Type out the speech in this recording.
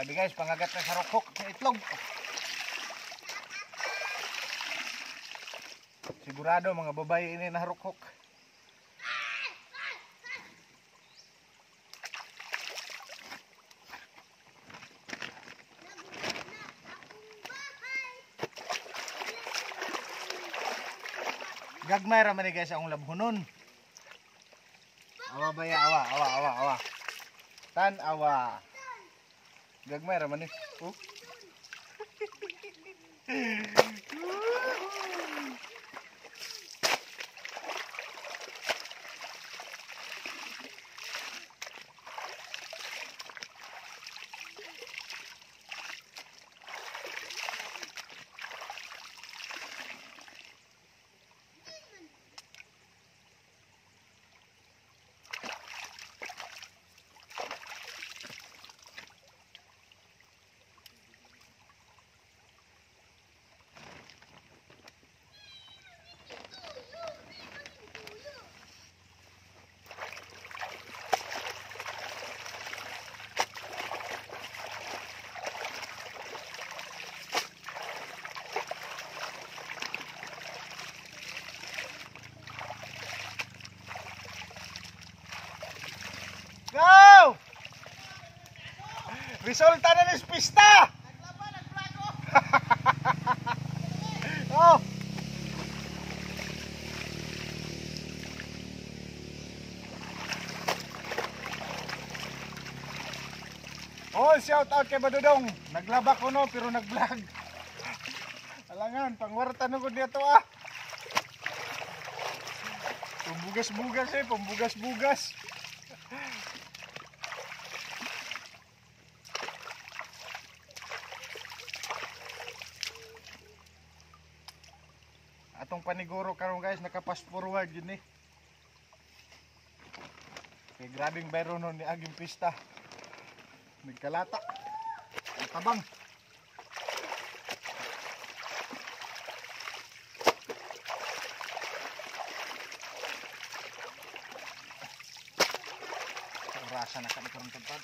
Sabi guys, pangagat na sa rukhok sa itlog. Sigurado mga babae ini na rukhok. Gagmay ra man guys ang labhonon. Awa baya awa awa awa awa. Tan awa. Gag merah mana? Oh. Resulta na ng pista! oh! Oh, shout out kay Badudong. Naglaba ko no pero nag-vlog. Alangan, pangwarta na ko dito ah. Pambugas-bugas eh, pambugas-bugas. Atong paniguro karon guys naka-fast forward yun eh. Kay grabing bayro nun ni aging pista. Nagkalata. Ang tabang. Rasa na kami karon tempat.